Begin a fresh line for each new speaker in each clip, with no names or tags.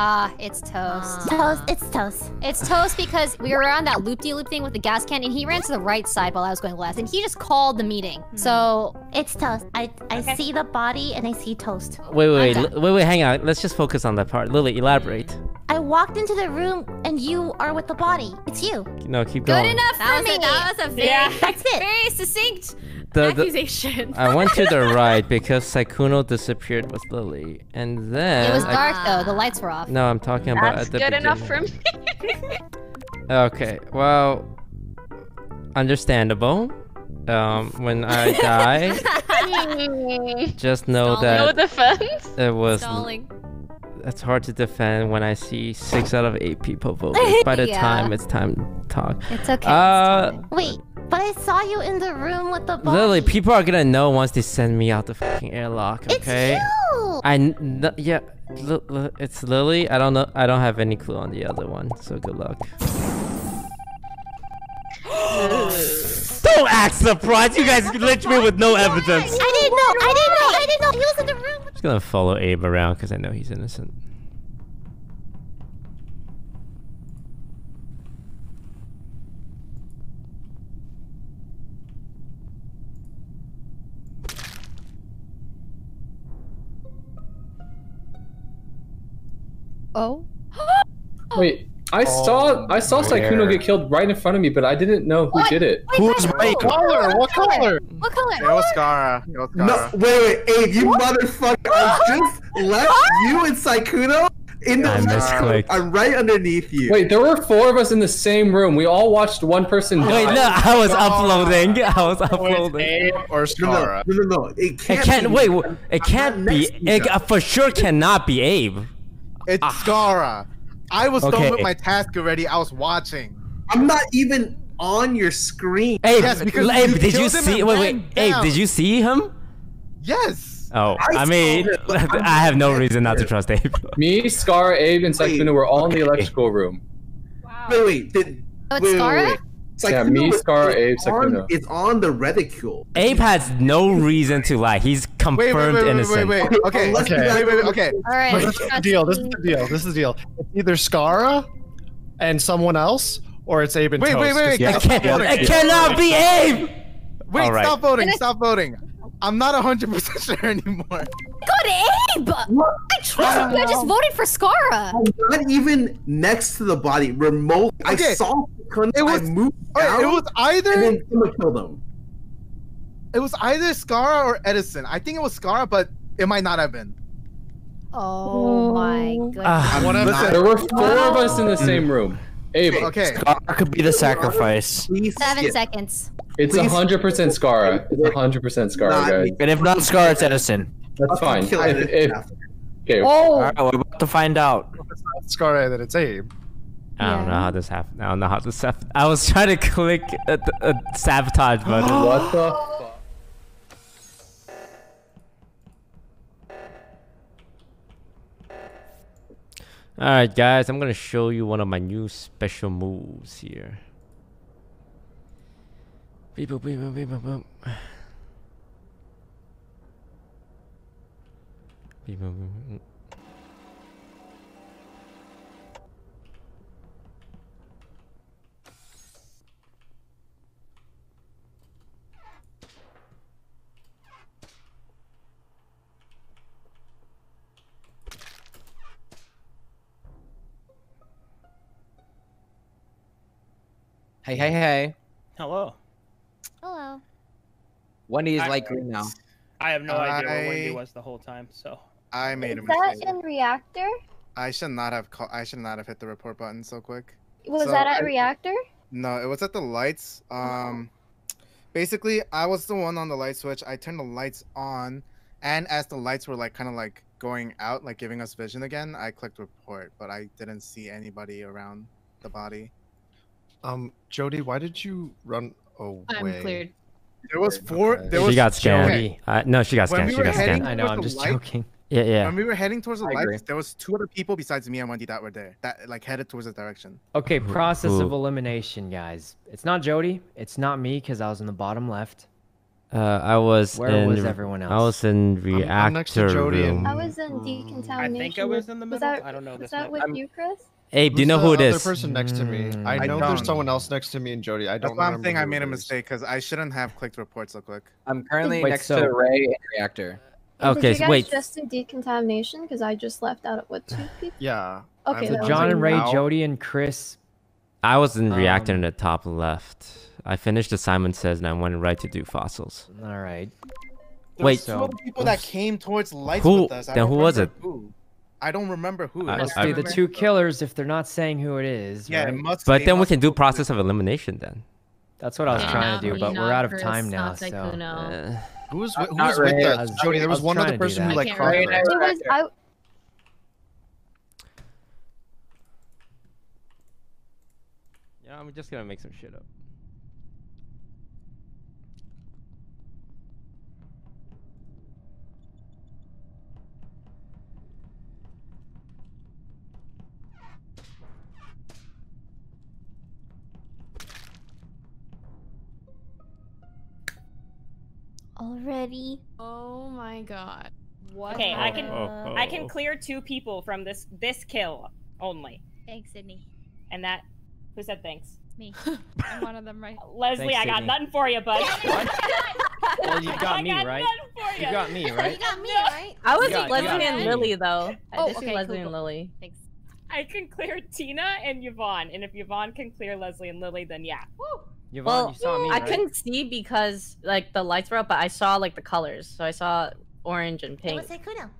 Ah, it's toast.
Toast. It's toast.
It's toast because we were on that loop-de-loop thing with the gas can, and he ran to the right side while I was going left, and he just called the meeting. So
It's toast. I I
Okay.
see the body and I see toast.
Wait, wait,
I'm
wait, wait, wait, hang on. Let's just focus on that part. Lily, elaborate.
I walked into the room and you are with the body. It's you.
No, keep going.
good enough
That
for
was
me.
a, that was a very,
Yeah.
That's it.
very succinct
The- the-
accusation.
I went to the right because Sykkuno disappeared with Lily, and then
It was
I-
dark though. The lights were off.
No, I'm talking about
That's
at the
good enough for me.
Okay, well, understandable. Um, when I die, just know
Stalling.
no
that
defense.
it was.
Stalling.
It's hard to defend when I see six out of eight people voted. By the
Yeah.
time it's time to talk,
It's okay.
Uh,
Wait, but I saw you in the room with the body.
Lily, people are gonna know once they send me out the fucking airlock. okay?
It's
Okay.
you.
I kn- yeah, Li- Li- it's Lily. I don't know. I don't have any clue on the other one. So good luck. don't act surprised. You guys glitched me with no evidence.
I didn't know. I didn't know. I didn't know he was in the room.
I'm just gonna follow Abe around because I know he's innocent.
Oh.
Wait, I saw I saw Sykkuno get killed right in front of me, but I didn't know who did it.
Who's right?
Color? What color?
What color?
It was Scarra.
No, wait, wait, Abe, you motherfucker! I just left you and Sykkuno in the
I misclicked.
I'm right underneath you.
Wait, there were four of us in the same room. We all watched one person die.
Wait, no, I was uploading. I was
Was
uploading.
Abe or
no, no, no, no, no. It
It
can't.
can't.
be
Wait, it can't be.
next
It uh, for sure cannot be Abe.
It's ah. Scarra. I was done with my task already. I was watching.
I'm not even on your screen.
Abe,
Yes, because
Abe,
you
did you see? Wait, wait, Abe, did you see him?
Yes.
Oh,
I
I, mean,
it, I'm
have no reason not to trust Abe.
Me, Scar, Abe, and
Wait,
Sykkuno were all in the electrical room.
Wait, wait, did,
Oh, it's
wait, wait,
Scarra?
wait.
Yeah,
Sykkuno
me,
was-
Scar, Abe,
it's on- It's on the reticule.
Abe has no reason to lie. He's confirmed
wait, wait, wait, wait,
innocent.
wait, wait. Okay.
Unless
Okay. Wait, wait, wait. Okay.
All right.
This is the deal. This is the deal. This is the deal. It's either Scarra and someone else, or it's Abe and
Wait,
Toast.
wait, wait, wait.
It,
Because-
can't, it cannot be Abe.
Wait,
All right.
stop voting. Stop voting. I'm not 100% sure anymore.
Good Abe! I trust you. I just voted for Scarra.
I'm not even next to the body. Remote. I saw Sykkuno.
It was-
I moved
Okay,
down,
it was
and
either
then someone killed him.
it was either Scarra or Edison. I think it was Scarra, but it might not have been.
Oh my goodness.
Ah,
I'm
There were four of us in the same room. Abe,
Okay.
Uh,
Scar could be the sacrifice.
Seven
skip.
seconds.
It's
please-
hundred percent Scarra. It's hundred percent Scarra,
Nah,
guys.
And if not Scar, it's Edison.
That's
I'll
fine.
kill
If, if,
after.
okay, oh!
Alright, we're about to find out.
If it's not Scarra, then it's Abe.
I don't know how this happened. I don't know how this happened. I was trying to click a, a sabotage button.
what the? fuck?
Alright, guys, I'm gonna show you one of my new special moves here. Beep, boop, beep, boop, beep, boop, boop. Beep, boop, boop, boop.
Hey, hey, hey.
Hello.
Hello.
Wendy is
I-
light green now.
I have no idea where Wendy was the whole time, so.
I made a
Is that in reactor?
I should not have call- I should not have hit the report button so quick.
Was
So
that at
I-
reactor?
No, it was at the lights. Um, basically, I was the one on the light switch. I turned the lights on, and as the lights were like kind of like going out, like giving us vision again, I clicked report, but I didn't see anybody around the body.
Um, Jody, why did you run away?
I'm cleared.
There was four.
Okay.
There
She
was
got scanned.
Okay.
Uh, no, she got
When
scanned.
we
She got
heading
scanned.
I know, I'm just
light-
joking.
Yeah, yeah.
When we were heading towards the
I
lights, there was two other people besides me and Wendy that were there, that like headed towards the direction.
Okay, process
who-
of elimination, guys. It's not Jody. It's not me because I was in the bottom left.
Uh, I was
Where
in.
was everyone else?
I was in reactor
I'm next to Jody
room.
I was in decontamination.
I think I was in the
Was
middle.
that,
I don't know
Was
this
that
much.
with you, Chris?
Abe, do you know
the
who it
other
is?
person next to me. I
I
know
don't.
there's someone else next to me and Jody. I don't
why I'm saying I made a mistake because I shouldn't have clicked report so quick.
I'm currently
Wait,
next
so-
to Ray and Reactor.
Okay,
Did you guys
wait.
just do decontamination? Because I just left out with two people.
Yeah.
Okay,
I'm
that was
John and Ray,
now-
Jody, and Chris.
I was in reactor in
Um,
the top left. I finished the Simon Says and I went right to do fossils.
All right.
There
Wait,
was two other people that came towards lights
Who-
with us. I
then who was
remember Who. I don't remember who. It
Must
was-
be the
remember-
two killers if they're not saying who it is.
Yeah,
right?
it must.
But
they
then we can do process of elimination then.
That's what I was
Yeah.
trying to do, but we're out of
Chris,
time now.
not
So
Sykkuno.
Uh,
Who was who was with us? Jody, there was
was
one other person who like
can't
crossed
remember.
us.
It was I.
yeah, I'm just gonna make some shit up.
Already?
Oh my god.
What?
Okay, I can
Oh,
I
oh.
can clear two people from this this kill only,
Thanks, Sydney.
and that who said thanks?
Me.
I'm one of them, right?
Leslie,
Thanks,
I got
Sydney.
nothing for you, bud.
Well, you got
I
me,
got
right?
nothing
You got me, right?
You got me, right?
I was
You got- you
Leslie and
me.
Lily though. Oh, I
Oh,
did see
okay,
Leslie
cool,
and. Lily.
Thanks.
I can clear Tina and Yvonne, and if Yvonne can clear Leslie and Lily, then yeah.
Yvonne,
Well,
you saw me,
I
right?
couldn't see because like the lights were up, but I saw like the colors. So I saw orange and
It
pink.
was Sykkuno.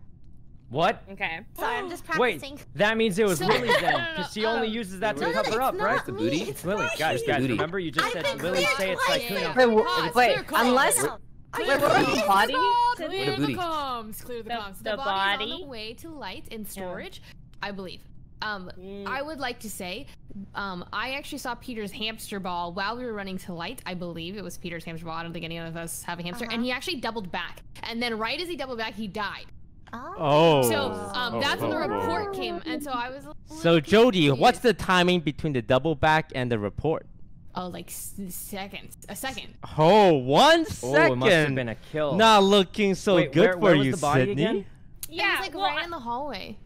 What?
Okay.
Sorry, I'm just practicing.
Wait, that means it was Lily then,
no, no,
because she only uses that to
No, no,
cover
it's
up,
not
right?
the booty?
It's
Lily,
not
guys, guys,
Booty.
remember you just
I've
said Lily say it's like Kuno.
Wait, w-
Clear
wait, unless
Are
Wait, what the body?
What a
Clear
booty.
the comms. Clear the,
The-
comms.
the
The, body on the way to light and storage, I believe. Um,
Mm.
I would like to say, um, I actually saw Peter's hamster ball while we were running to light. I believe it was Peter's hamster ball. I don't think any of us have a hamster, and
Uh-huh.
he actually doubled back. And then right as he doubled back, he died.
Oh.
Oh.
So um, that's when the
Oh.
report came, and so I was. a
So
little
Jody, what's the timing between the double back and the report?
Oh, like seconds. A second.
Oh, one
Oh,
second.
it must have been a kill.
Not looking so
Wait,
good
where-
for
where was
you,
the body
Sydney.
again?
Yeah,
it was like
well,
right
I-
in the hallway.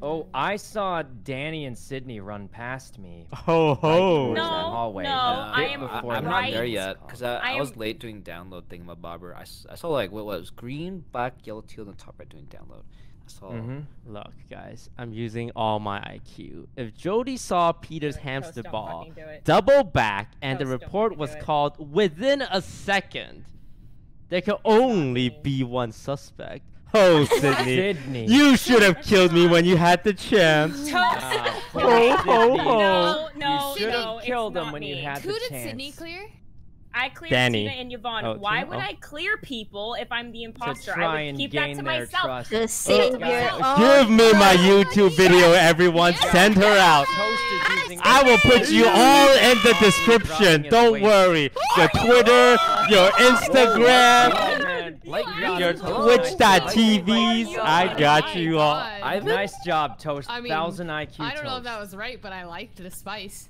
Oh, I saw Danny and Sydney run past me.
Ho
right
ho.
towards
No,
hallway.
no,
a
I
bit
am
before
I'm not
right-
there
was
yet because I,
I
I was
am-
late doing download thingamabobber. I saw like what was green, black, yellow, teal, and top right doing download. I saw.
Mhm.
Look, guys, I'm using all my IQ. If Jody saw Peter's
Toast,
hamster
don't
ball
do
double back and the
Toast, don't
report was called within a second, there could only be one suspect. Oh, Sydney.
Sydney.
You should have killed me when you had the chance.
Toast.
Ah, poor
Ho, ho,
Sydney.
ho.
No, no,
You should
no,
have killed him
not
when you
me.
had
Who
the
did. Sydney clear?
I cleared
Danny.
Tina and Yvonne.
Oh,
Why
Tina?
would
Oh.
I clear people if I'm the imposter?
try
I
and
would keep
gain
that to
their
myself.
trust.
The savior.
Uh, Give me my YouTube video, everyone. Send her out.
Toast is using
I will put you all in the description. Don't worry. Your Twitter, your Instagram,
Like
your Twitch.tvs. I got you all.
God.
Nice job, Toast.
I mean,
Thousand IQ.
I don't know if that was right, but I liked the spice.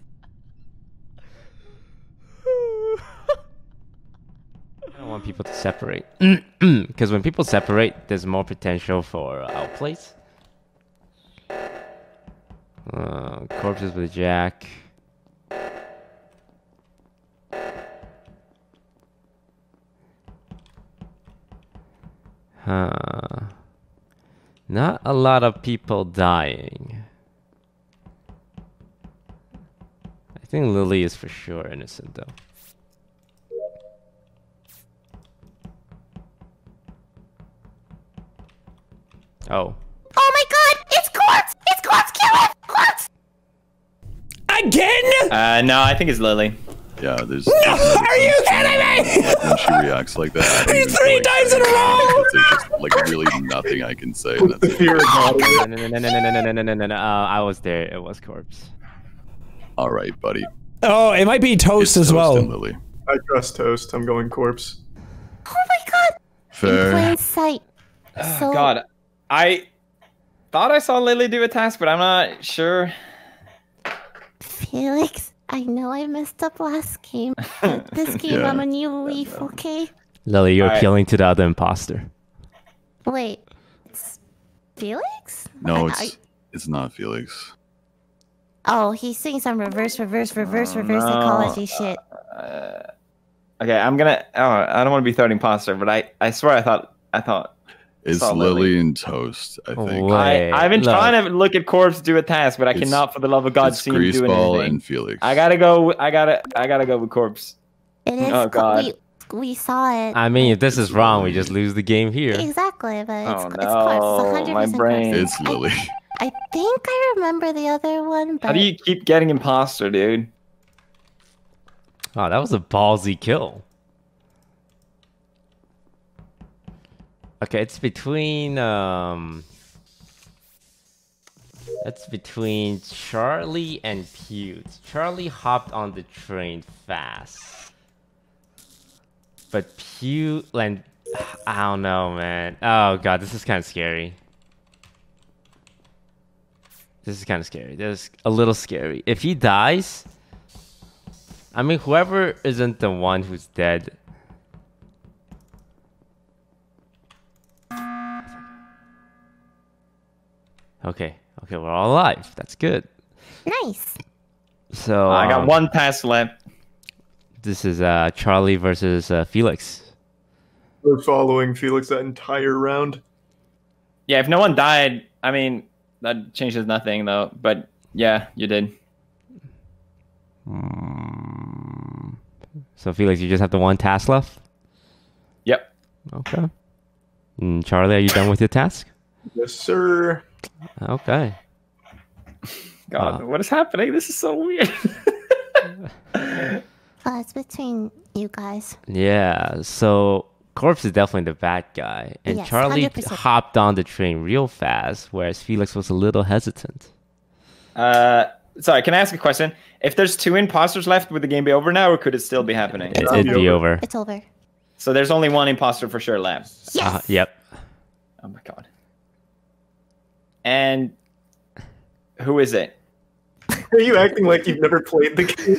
I don't want people to separate. Because when people separate, there's more potential for outplays. Uh, corpses with Jack. Huh. Not a lot of people dying. I think Lily is for sure innocent though. Oh.
Oh my god! It's Quartz! It's Quartz! Kill it! Quartz!
Again?
Uh, no, I think it's Lily.
Yeah, there's.
No, are you kidding me?
When she reacts like that, I don't
Three
feel like
times
saying
in a row!
anything, 'cause There's just like really nothing I can say. And that's it.
no, no, no, no, no, no, no, no, no, no, no. Uh, I was there. It was corpse.
All right, buddy.
Oh, it might be toast as well.
And Lily.
I trust Toast. I'm going corpse.
Oh my god! In plain sight. So,
God, I thought I saw Lily do a task, but I'm not sure.
Felix, I know I messed up last game, but this game
Yeah.
I'm a new leaf, okay?
Lily, you're
Alright.
appealing to the other imposter.
Wait, it's Felix?
No,
I-
it's it's not Felix.
Oh, he's saying some reverse, reverse, reverse, reverse psychology shit.
Uh, okay, I'm gonna. Oh, I don't want to be third imposter, but I, I swear I thought, I thought.
It's
saw
Lily and Toast, I think.
I, I've been trying to look at corpse do a task, but I
It's-
cannot, for the love of God,
it's
see him do
Greaseball
anything.
and Felix.
I gotta go. I gotta. I gotta go with corpse.
It is.
Oh God.
We, we saw it.
I mean, if this is wrong, we just lose the game here.
Exactly, but it's,
Oh
it's corpse. It's 100%
my brain.
corpse.
It's Lily.
I think I remember the other one, but
How do you keep getting imposter, dude?
Oh, that was a ballsy kill. Okay, it's between um it's between Charlie and Pewt. Charlie hopped on the train fast. But Pewt and I don't know, man. Oh god, this is kind of scary. This is kind of scary. This is a little scary. If he dies, I mean, whoever isn't the one who's dead. Okay, okay, we're all alive. That's good.
nice.
So
I got
um,
one task left.
This is uh, Charlie versus uh, Felix.
We're following Felix that entire round.
Yeah, if no one died, I mean, that changes nothing though. But yeah, you did.
So Felix, you just have the one task left.
Yep.
Okay. And Charlie, are you done with your task?
Yes, sir.
Okay.
God,
Uh,
what is happening? This is so weird.
Uh, it's between you guys.
Yeah. So Corpse is definitely the bad guy, and
Yes,
Charlie
100%.
hopped on the train real fast, whereas Felix was a little hesitant.
Uh, sorry, can I ask a question? If there's two imposters left, would the game be over now, or could it still be happening?
It, it'd be over.
It's over.
So there's only one imposter for sure left.
Uh, yep.
Oh my god. And who is it?
Are you acting like you've never played the game?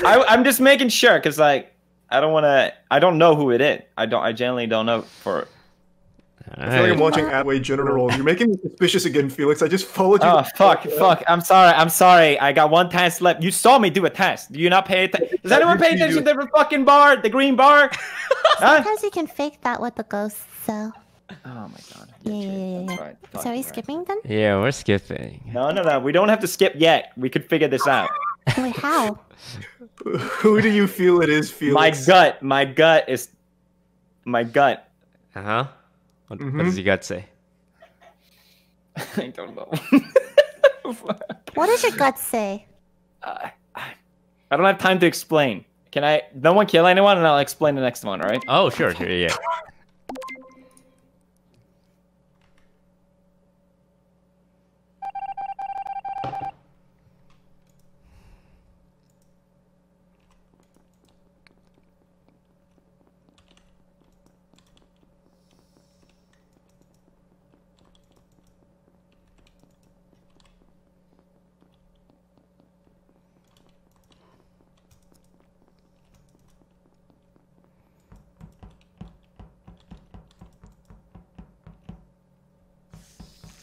I, I'm just making sure because like I don't want to. I don't know who it is. I don't. I genuinely don't know for.
I feel like I'm watching Adway General. You're making me suspicious again, Felix. I just followed you.
Oh fuck! Fuck! I'm sorry. I'm sorry. I got one task left. You saw me do a test. Do you not pay attention? Does anyone pay attention to the fucking bar? The green bar? Huh?
Sometimes you can fake that with the ghosts, so.
Oh my god.
Yeah, yeah, yeah, yeah.
right.
So are we skipping then?
Yeah, we're skipping.
No, no, no. We don't have to skip yet. We could figure this out.
Wait, how?
Who do you feel it is,
feeling?
My
gut. My gut is. My gut.
Uh huh. What,
Mm-hmm.
what does your gut say?
I don't know.
What does your gut say?
I don't have time to explain. Can I? No one kill anyone, and I'll explain the next one. All right?
Oh, sure, sure, yeah.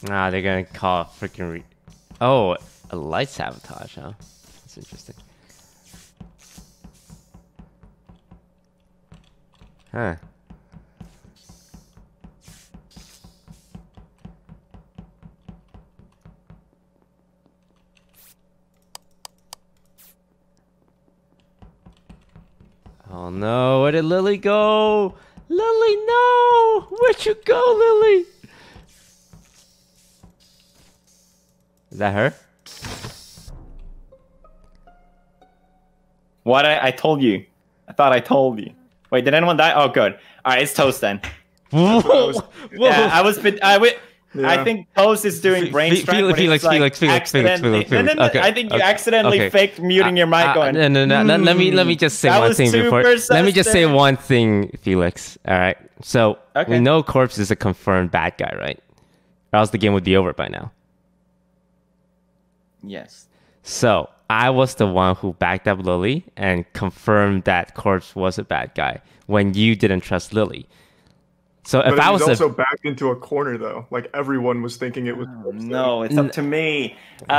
Ah, they're gonna call freaking re- Oh, a light sabotage, huh? That's interesting. Huh. Oh no, where did Lily go? Lily, no! Where'd you go, Lily? Is that her?
What? I, I told you. I thought I told you. Wait, did anyone die? Oh, good. All right, it's toast then.
Whoa!
Yeah, I was. bit- I would. I
Yeah.
think Toast is doing brain strike.
Felix, Felix,
like,
Felix, Felix, Felix,
accidentally-
Felix,
No, no,
Felix. Okay,
I think you
okay,
accidentally
okay.
faked muting your mic
Uh,
going.
No, no, no. Let, let me let me just say
That
one thing before.
super
Let me just say one thing, Felix. All right. So
Okay.
we know Corpse is a confirmed bad guy, right? Or else the game would be over by now.
Yes.
So I was the one who backed up Lily and confirmed that Corpse was a bad guy when you didn't trust Lily. So if
but
I was
also
a,
backed into a corner though. Like everyone was thinking it was.
No, it's up to me.
Felix,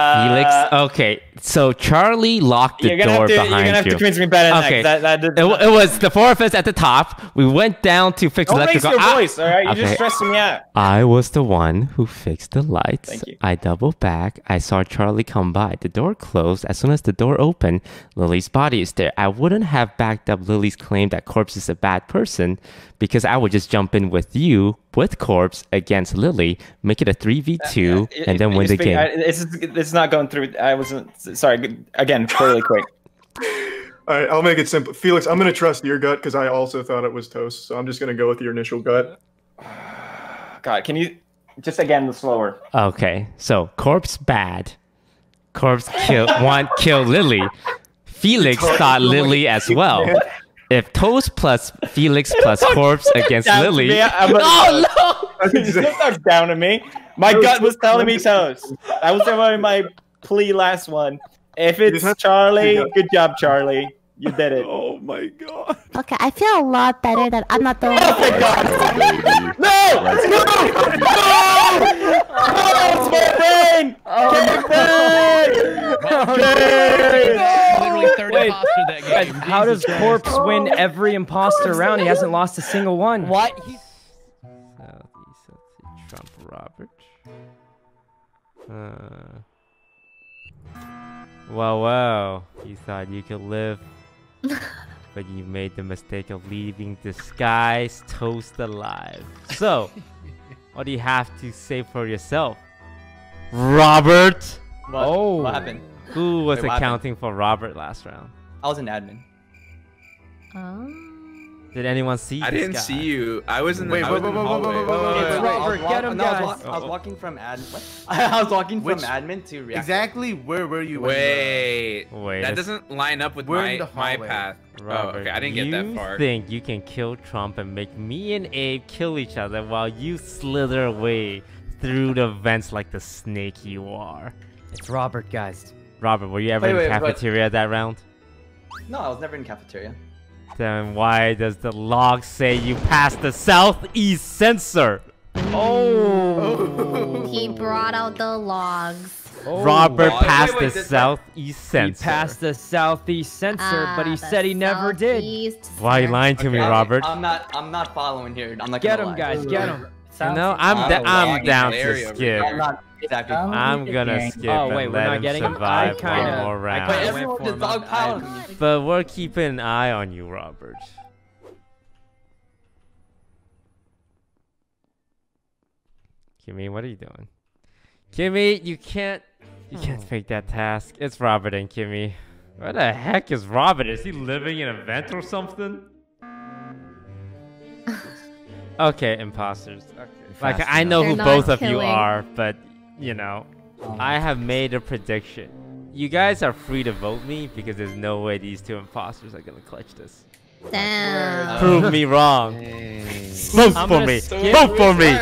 Uh,
okay, so Charlie locked the
You're gonna
door
have to- you're gonna have to convince me better than that,
okay.
'cause that- that
it, it was the four of us at the top. We went down to fix
Don't raise
electrical.
your
I-
voice, all right? You're just
Okay.
stressing me out.
I was the one who fixed the lights.
Thank you.
I doubled back. I saw Charlie come by. The door closed. As soon as the door opened, Lily's body is there. I wouldn't have backed up Lily's claim that Corpse is a bad person because I would just jump in with you, with Corpse, against Lily, make it a 3v2, and then
If
win
you
the
speak-
game.
I, it's, it's not going through. I wasn't. Sorry. Again, clearly quick.
All right, I'll make it simple. Felix, I'm gonna trust your gut because I also thought it was toast. So I'm just gonna go with your initial gut.
God, can you just again the slower?
Okay, so Corpse bad. Corpse kill want kill Lily. Felix thought
Lily.
Lily as
You
well.
Can't.
If Toast plus Felix plus Corpse against Lily.
me, I'm a-
oh no!
Don't talk down to me. My gut was telling me toast. That was my- my plea last one. If it's Charlie, good job, Charlie. You did it.
Oh my god.
Okay, I feel a lot better that I'm not the one. Oh my
god! No! No! No! Oh, it's my brain!
Literally third imposter that game. How does Corpse win every imposter round? He hasn't lost a single one.
What? Trump Robert. Uh, well, well, you thought you could live, but you made the mistake of leaving disguise toast alive. So, what do you have to say for yourself, Robert?
What?
Oh,
What happened?
Who was
Wait, what happened?
accounting for Robert last round?
I was an admin. Oh.
Did anyone see? You?
I
this
didn't
guy?
see you. I was in the,
Wait,
I
wait,
was in
wait,
the
wait, wait,
hallway.
wait, wait, wait,
It's
wait.
Robert,
I was
get
walk-
him,
no, I was
guys.
walk-
I was oh. walking from admin. What? I was walking from
Which-
admin to reactor.
Exactly where were you? when you were-
Wait,
Wait,
that
let's-
doesn't line up with
We're
my
in the
my
hallway.
path.
Robert,
oh, okay, I didn't
you
get that far.
think you can kill Trump and make me and Abe kill each other while you slither away through the vents like the snake you are?
It's Robert, guys.
Robert, were you ever
Wait,
in
wait, what?
cafeteria that round?
No, I was never in cafeteria.
Then why does the log say you passed the southeast sensor?
Oh. He brought out the logs. Oh.
Robert
Wait,
passed
wait, wait,
the southeast sensor.
He passed the southeast sensor, ah, but he said he never did.
Why are you lying to me,
Okay,
Robert?
I'm not. I'm not following here. I'm not.
Get him,
lie.
guys, get him.
You know, I'm da- I'm down to
area over
skip.
I'm.
I'm gonna skip
Oh,
and
wait, we're
let
not getting him?
survive
I kinda-
one more
I
round.
kinda
Wait, everyone just dog piled me.
But we're keeping an eye on you, Robert. Kimmy, what are you doing? Kimmy, you can't you can't hmm. fake that task. It's Robert and Kimmy. Where the heck is Robert? Is he living in a vent or something? okay, imposters. Okay. Like I know
They're
who
not
both of you are, but you know, I have made a prediction. You guys are free to vote me because there's no way these two imposters are gonna clutch this.
Damn.
Uh, prove me wrong. Vote for me.
skip-
Vote for me.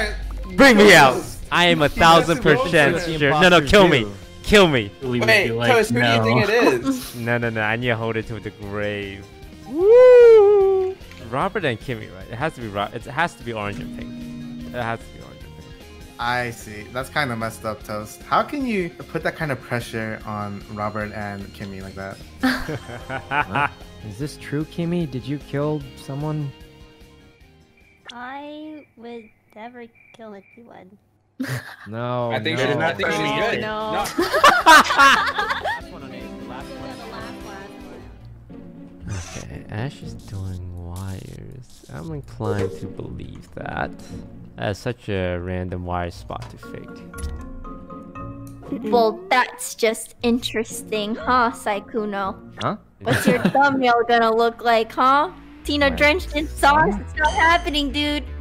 Bring me out. I am a thousand percent
the
sure. No, no,
imposters
kill me. Kill me.
Wait, Toast, who do you think it is?
No, no, no. I need to hold it to the grave. Woo! Robert and Kimmy, right? It has to be Ro- It has to be orange and pink. It has to
I see. That's kind of messed up, Toast. How can you put that kind of pressure on Robert and Kimmy like that?
Huh? Is this true, Kimmy? Did you kill someone?
I would never kill anyone.
No.
I think
no.
she's- I think she's
Oh,
good.
no.
Okay, Ash is doing wires. I'm inclined to believe that. As such a random wire spot to fake.
Well, that's just interesting, huh, Sykkuno?
Huh?
What's your thumbnail gonna look like, huh? Tina drenched in sauce? It's not happening, dude.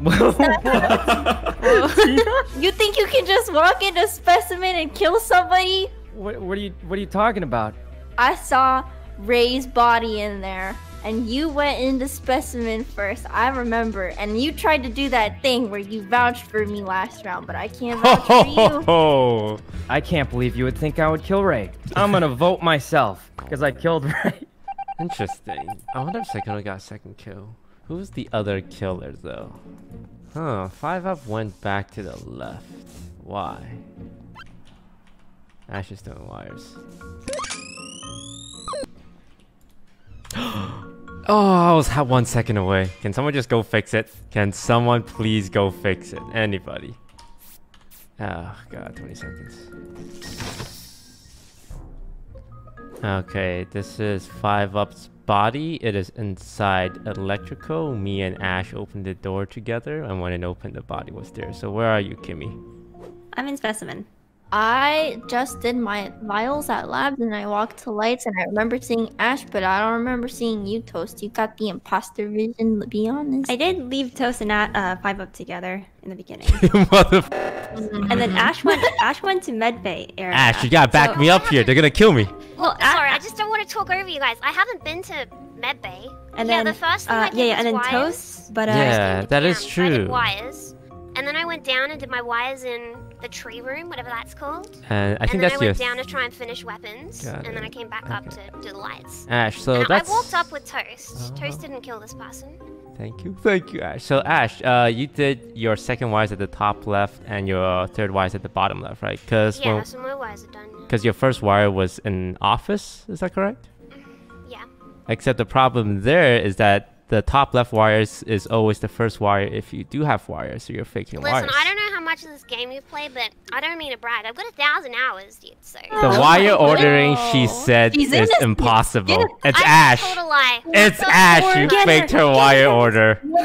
you think you can just walk into specimen and kill somebody?
What, what are you What are you talking about?
I saw Ray's body in there. And you went into specimen first. I remember, and you tried to do that thing where you vouched for me last round, but I can't vouch for you.
Oh, I can't believe you would think I would kill Ray. I'm gonna vote myself because I killed Ray.
Interesting. I wonder if Sykkuno got a second kill. Who's the other killer though? Huh, 5 up went back to the left. Why? Ash is doing wires. Oh, I was one second away. Can someone just go fix it? Can someone please go fix it? Anybody? Oh god, 20 seconds. Okay, this is 5 up's body. It is inside electrical. Me and Ash opened the door together, and when it opened, the body was there. So where are you, Kimmy?
I'm in specimen. I just did my vials at labs and I walked to lights and I remember seeing Ash, but I don't remember seeing you, Toast. You got the imposter vision, to be honest.
I did leave Toast and Nat, uh, five up together in the beginning.
Motherf-
and then Ash went Ash went to medbay area.
Ash, you gotta back me up here. They're gonna kill me.
Well, sorry, I just don't want to talk over you guys. I haven't been to Medbay.
And
yeah,
then
the first thing
uh,
I did
yeah, yeah, and then
wires.
Toast, but uh,
yeah, that is
So I did
true.
wires, and then I went down and did my wires in the tree room, whatever that's called.
And I think
and then
that's
I went
your-
down to try and finish weapons,
Got
and then. I came back up to do the lights.
Ash, so
and
that's-
I walked up with Toast.
Uh-huh.
Toast didn't kill this person.
Thank you. Thank you, Ash. So, Ash, uh, you did your second wires at the top left and your third wires at the bottom left, right? Because
Yeah, so my wires are done.
because your first wire was in office, is that correct?
Yeah.
Except the problem there is that the top left wires is always the first wire if you do have wires, so you're faking
Listen,
wires.
I don't know much of this game you play, but I don't mean to brag. I've got a thousand hours, dude. So
The oh wire ordering she said
She's
is
innocent.
impossible. It's
I
Ash.
told a lie.
It's Ash. You
Get
faked
her,
her wire
her.
order.
Listen,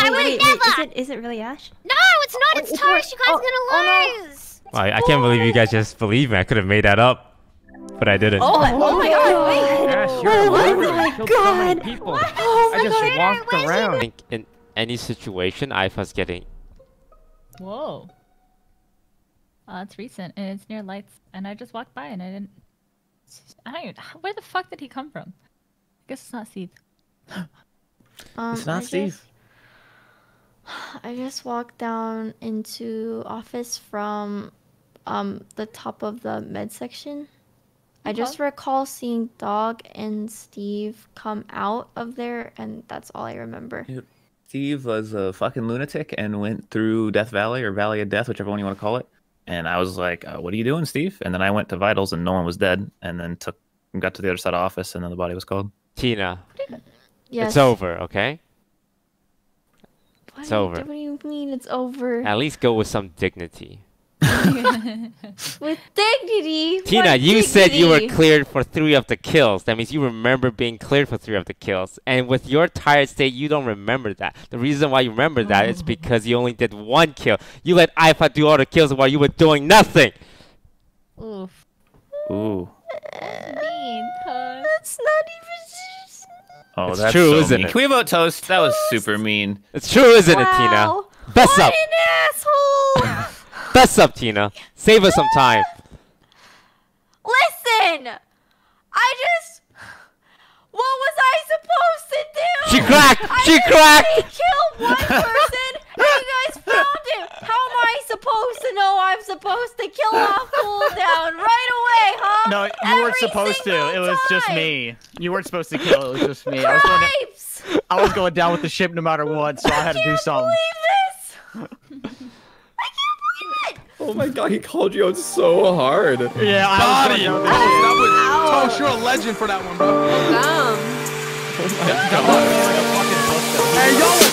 I would
wait,
never.
Is it, is it really Ash?
No, it's not. It's oh, Taurus. You guys are gonna oh, lose.
Wow, I can't believe you guys just believe me. I could have made that up, but I didn't.
Oh, oh my god, wait.
Ash, you're
Oh
a
my
murderer. You killed so many
God.
people.
Oh
I just
God.
walked
I
around.
think in any situation, IFA's getting.
Whoa. Uh, it's recent and it's near lights, and I just walked by and I didn't. I don't even. Where the fuck did he come from? I guess it's not Steve.
Um,
It's not
I
Steve.
Just, I just walked down into office from um the top of the med section. I just recall seeing Dog and Steve come out of there, and that's all I remember.
Dude, Steve was a fucking lunatic and went through Death Valley or Valley of Death, whichever one you want to call it. And I was like, uh, "What are you doing, Steve?" And then I went to Vitals, and no one was dead. And then took got to the other side of office, and then the body was called.
Tina.
Yes.
It's over, okay?
What
It's over.
What do you mean it's over?
At least go with some dignity.
With dignity.
Tina,
What
you said you were cleared for three of the kills. That means you remember being cleared for three of the kills. And with your tired state, you don't remember that. The reason why you remember that is oh. because you only did one kill. You let Ifa do all the kills while you were doing nothing.
Oof.
Ooh.
Mean, Toast.
That's not even.
Oh,
It's
that's
true,
so
isn't
mean.
it?
Can we vote toast? That was super mean.
It's true, isn't it, Tina?
Wow.
Best
what
up.
an asshole!
Best up, Tina. Save us some time.
Listen, I just. What was I supposed to do?
She cracked!
I
She
just
cracked!
only killed one person, and you guys found him. How am I supposed to know I'm supposed to kill off cooldown right away, huh?
No, you weren't supposed to.
single
It was just me. You weren't supposed to kill. It was just me. I was.
Cripes!
To, I was going down with the ship no matter what, so I had to do something.
Oh my god, he called you out so hard.
Yeah, I Body.
Oh, that was, Tosh, you're a legend for that one, bro.
Dumb.
Oh my god. Hey, y'all